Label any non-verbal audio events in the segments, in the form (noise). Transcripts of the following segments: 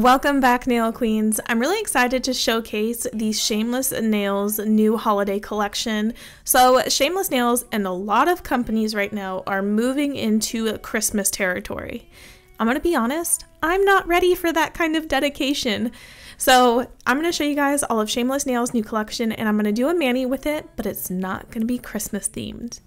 Welcome back, Nail Queens. I'm really excited to showcase the Shameless Nails new holiday collection. So, Shameless Nails and a lot of companies right now are moving into Christmas territory. I'm gonna be honest, I'm not ready for that kind of dedication. So, I'm gonna show you guys all of Shameless Nails' new collection and I'm gonna do a mani with it, but it's not gonna be Christmas themed.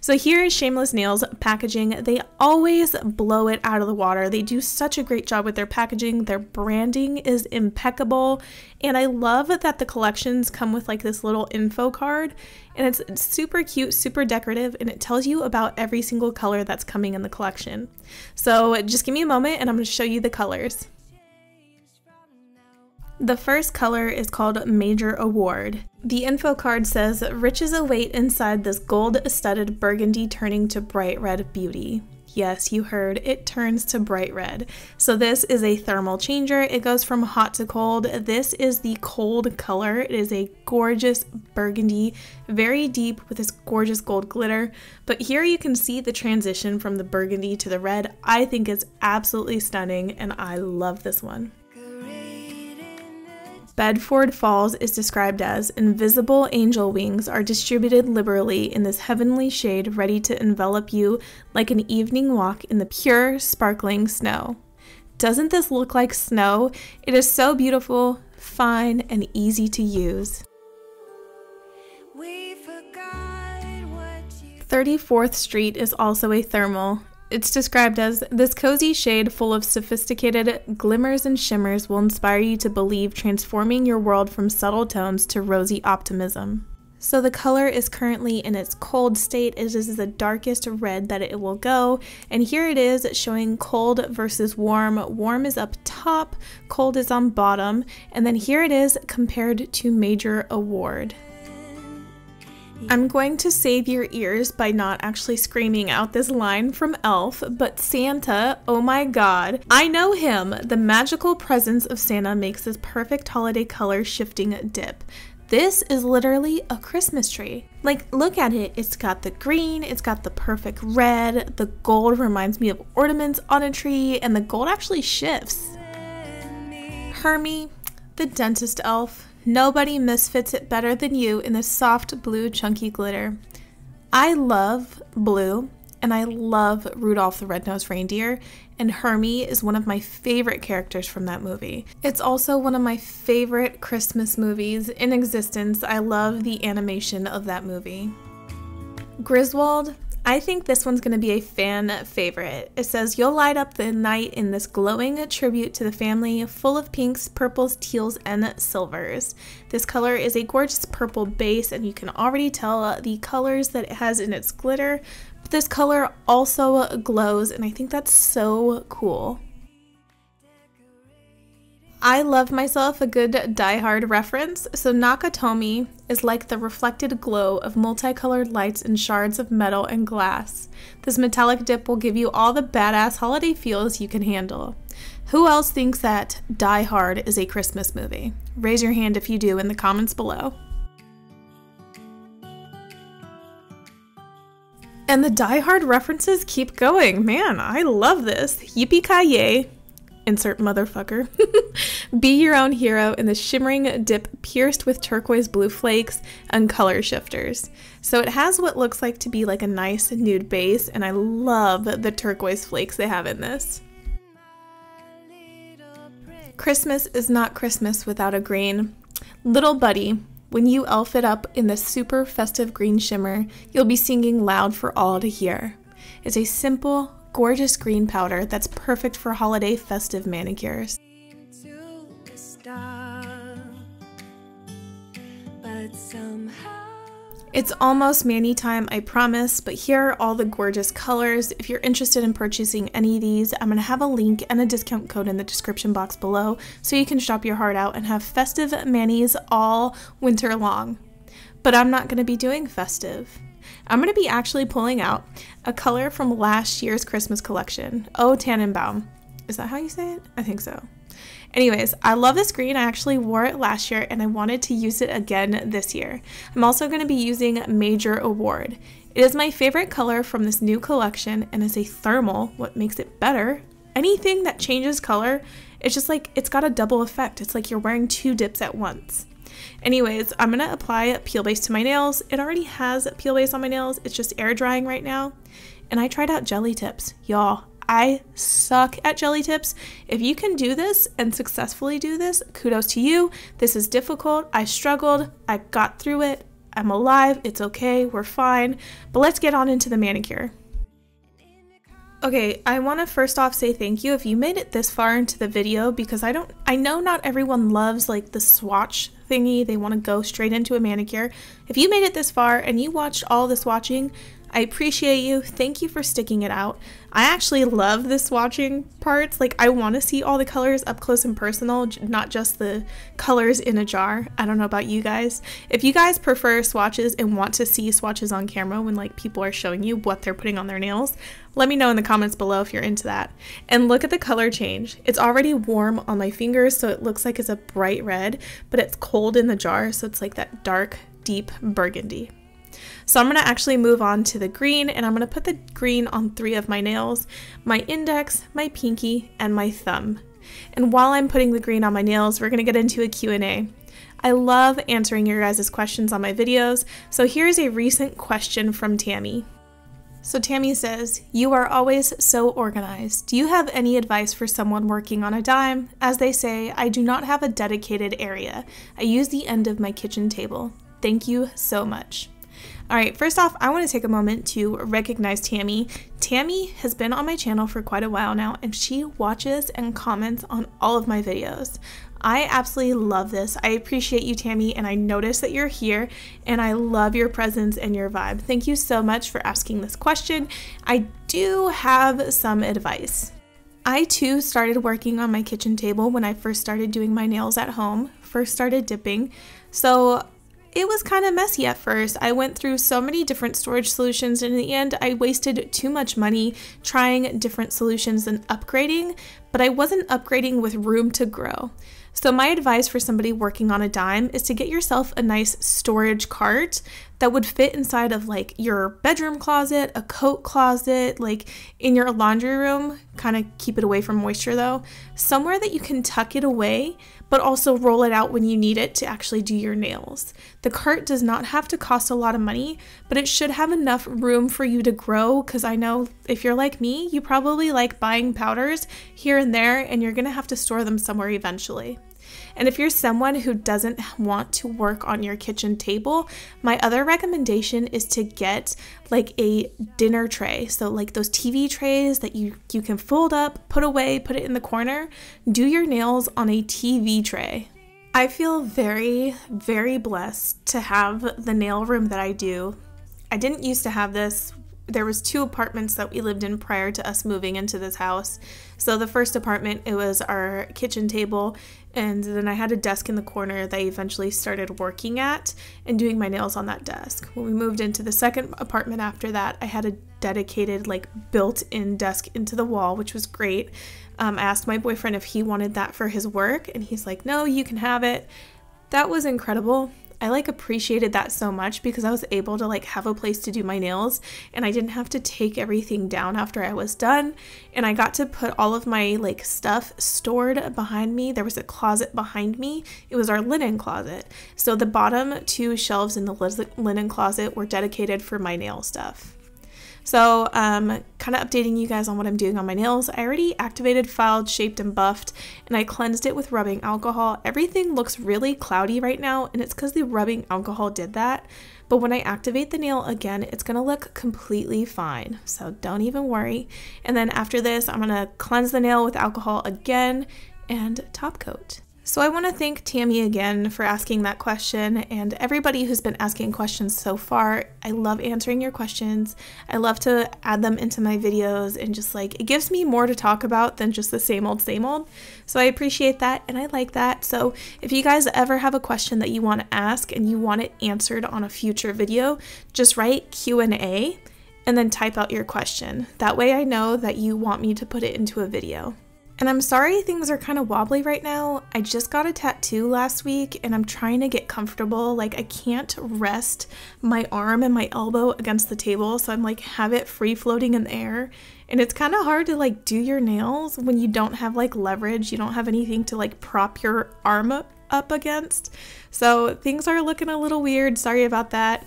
So here is Shameless Nails packaging. They always blow it out of the water. They do such a great job with their packaging. Their branding is impeccable. And I love that the collections come with like this little info card and it's super cute, super decorative, and it tells you about every single color that's coming in the collection. So just give me a moment and I'm going to show you the colors. The first color is called Major Award. The info card says, Riches await inside this gold studded burgundy turning to bright red beauty. Yes, you heard, it turns to bright red. So this is a thermal changer. It goes from hot to cold. This is the cold color. It is a gorgeous burgundy, very deep with this gorgeous gold glitter. But here you can see the transition from the burgundy to the red. I think is absolutely stunning and I love this one. Bedford Falls is described as invisible angel wings are distributed liberally in this heavenly shade, ready to envelop you like an evening walk in the pure, sparkling snow. Doesn't this look like snow? It is so beautiful, fine, and easy to use. 34th Street is also a thermal. It's described as this cozy shade full of sophisticated glimmers and shimmers will inspire you to believe, transforming your world from subtle tones to rosy optimism. So the color is currently in its cold state. It is the darkest red that it will go. And here it is showing cold versus warm. Warm is up top, cold is on bottom. And then here it is compared to Major Award. I'm going to save your ears by not actually screaming out this line from Elf, but Santa, oh my god, I know him! The magical presence of Santa makes this perfect holiday color shifting dip. This is literally a Christmas tree. Like, look at it. It's got the green, it's got the perfect red, the gold reminds me of ornaments on a tree, and the gold actually shifts. Hermey, the dentist elf, Nobody misfits it better than you in this soft blue chunky glitter. I love blue and I love Rudolph the Red-Nosed Reindeer and Hermey is one of my favorite characters from that movie. It's also one of my favorite Christmas movies in existence. I love the animation of that movie. Griswold I think this one's going to be a fan favorite. It says, You'll light up the night in this glowing tribute to the family, full of pinks, purples, teals, and silvers. This color is a gorgeous purple base, and you can already tell uh, the colors that it has in its glitter. But this color also glows, and I think that's so cool. I love myself a good Die Hard reference, so Nakatomi is like the reflected glow of multicolored lights and shards of metal and glass. This metallic dip will give you all the badass holiday feels you can handle. Who else thinks that Die Hard is a Christmas movie? Raise your hand if you do in the comments below. And the Die Hard references keep going. Man, I love this. Yippee ki insert motherfucker. (laughs) Be your own hero in the shimmering dip pierced with turquoise blue flakes and color shifters. So it has what looks like to be like a nice nude base, and I love the turquoise flakes they have in this. Christmas is not Christmas without a green. Little Buddy, when you elf it up in the super festive green shimmer, you'll be singing loud for all to hear. It's a simple, gorgeous green powder that's perfect for holiday festive manicures. It's almost mani time, I promise, but here are all the gorgeous colors. If you're interested in purchasing any of these, I'm going to have a link and a discount code in the description box below so you can shop your heart out and have festive manis all winter long. But I'm not going to be doing festive. I'm going to be actually pulling out a color from last year's Christmas collection. Oh, Tannenbaum. Is that how you say it? I think so. Anyways, I love this green. I actually wore it last year and I wanted to use it again this year. I'm also going to be using Major Award. It is my favorite color from this new collection and is a thermal, what makes it better. Anything that changes color It's just like, it's got a double effect. It's like you're wearing two dips at once. Anyways, I'm gonna apply peel base to my nails. It already has peel base on my nails. It's just air drying right now. And I tried out jelly tips. Y'all, I suck at jelly tips. If you can do this and successfully do this, kudos to you. This is difficult. I struggled. I got through it. I'm alive. It's okay. We're fine. But let's get on into the manicure. Okay, I want to first off say thank you if you made it this far into the video because I don't I know not everyone loves like the swatch thingy. They want to go straight into a manicure. If you made it this far and you watched all this swatching, I appreciate you. Thank you for sticking it out. I actually love the swatching parts. Like, I want to see all the colors up close and personal, not just the colors in a jar. I don't know about you guys. If you guys prefer swatches and want to see swatches on camera when, like, people are showing you what they're putting on their nails, let me know in the comments below if you're into that. And look at the color change. It's already warm on my fingers, so it looks like it's a bright red, but it's cold in the jar, so it's like that dark, deep burgundy. So I'm going to actually move on to the green and I'm going to put the green on three of my nails, my index, my pinky, and my thumb. And while I'm putting the green on my nails, we're going to get into a Q&A. I love answering your guys' questions on my videos, so here's a recent question from Tammy. So Tammy says, You are always so organized. Do you have any advice for someone working on a dime? As they say, I do not have a dedicated area. I use the end of my kitchen table. Thank you so much. All right, first off, I want to take a moment to recognize Tammy. Tammy has been on my channel for quite a while now, and she watches and comments on all of my videos. I absolutely love this. I appreciate you, Tammy, and I notice that you're here, and I love your presence and your vibe. Thank you so much for asking this question. I do have some advice. I too started working on my kitchen table when I first started doing my nails at home, first started dipping. So it was kind of messy at first. I went through so many different storage solutions, and in the end, I wasted too much money trying different solutions and upgrading, but I wasn't upgrading with room to grow. So, my advice for somebody working on a dime is to get yourself a nice storage cart that would fit inside of like your bedroom closet, a coat closet, like in your laundry room. Kind of keep it away from moisture though. Somewhere that you can tuck it away, but also roll it out when you need it to actually do your nails. The cart does not have to cost a lot of money, but it should have enough room for you to grow because I know if you're like me, you probably like buying powders here and there and you're gonna have to store them somewhere eventually. And if you're someone who doesn't want to work on your kitchen table, my other recommendation is to get like a dinner tray. So like those TV trays that you you can fold up, put away, put it in the corner. Do your nails on a TV tray. I feel very very blessed to have the nail room that I do. I didn't used to have this there was two apartments that we lived in prior to us moving into this house. So the first apartment, it was our kitchen table, and then I had a desk in the corner that I eventually started working at and doing my nails on that desk. When we moved into the second apartment after that, I had a dedicated, like, built in desk into the wall, which was great. Um, I asked my boyfriend if he wanted that for his work, and he's like, no, you can have it. That was incredible. I like appreciated that so much because I was able to like have a place to do my nails and I didn't have to take everything down after I was done and I got to put all of my like stuff stored behind me. There was a closet behind me. It was our linen closet. So the bottom two shelves in the linen closet were dedicated for my nail stuff. So, um, kind of updating you guys on what I'm doing on my nails. I already activated, filed, shaped, and buffed, and I cleansed it with rubbing alcohol. Everything looks really cloudy right now, and it's because the rubbing alcohol did that. But when I activate the nail again, it's gonna look completely fine. So don't even worry. And then after this, I'm gonna cleanse the nail with alcohol again and top coat. So I want to thank Tammy again for asking that question and everybody who's been asking questions so far. I love answering your questions. I love to add them into my videos and just like it gives me more to talk about than just the same old same old. So I appreciate that and I like that. So if you guys ever have a question that you want to ask and you want it answered on a future video, just write Q&A and then type out your question. That way I know that you want me to put it into a video. And I'm sorry things are kind of wobbly right now. I just got a tattoo last week and I'm trying to get comfortable. Like I can't rest my arm and my elbow against the table, so I'm like have it free floating in the air. And it's kind of hard to like do your nails when you don't have like leverage, you don't have anything to like prop your arm up against. So things are looking a little weird. Sorry about that.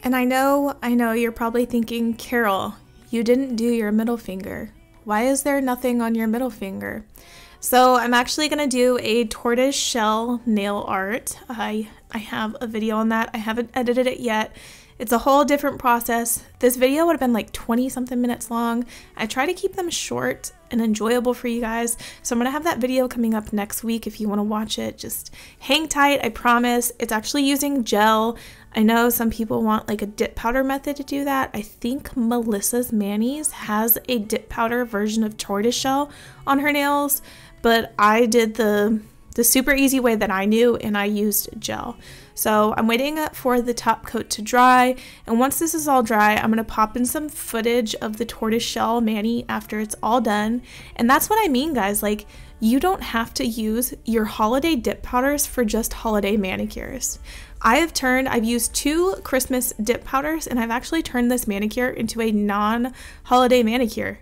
And I know, I know you're probably thinking, Carole, you didn't do your middle finger. Why is there nothing on your middle finger? So I'm actually going to do a tortoise shell nail art. I, I have a video on that. I haven't edited it yet. It's a whole different process. This video would have been like 20 something minutes long. I try to keep them short and enjoyable for you guys. So I'm going to have that video coming up next week if you want to watch it. Just hang tight, I promise. It's actually using gel. I know some people want like a dip powder method to do that. I think Melissa's Manis has a dip powder version of tortoiseshell on her nails, but I did the the super easy way that I knew and I used gel. So I'm waiting for the top coat to dry. And once this is all dry, I'm to pop in some footage of the tortoiseshell mani after it's all done. And that's what I mean, guys. Like, you don't have to use your holiday dip powders for just holiday manicures. I have turned, I've used two Christmas dip powders, and I've actually turned this manicure into a non holiday manicure.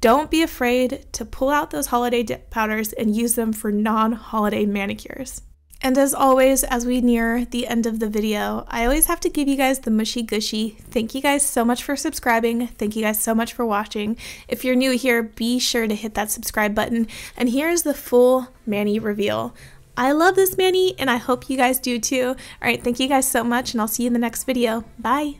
Don't be afraid to pull out those holiday dip powders and use them for non holiday manicures. And as always, as we near the end of the video, I always have to give you guys the mushy gushy. Thank you guys so much for subscribing. Thank you guys so much for watching. If you're new here, be sure to hit that subscribe button. And here's the full mani reveal. I love this mani, and I hope you guys do too. All right, thank you guys so much, and I'll see you in the next video. Bye.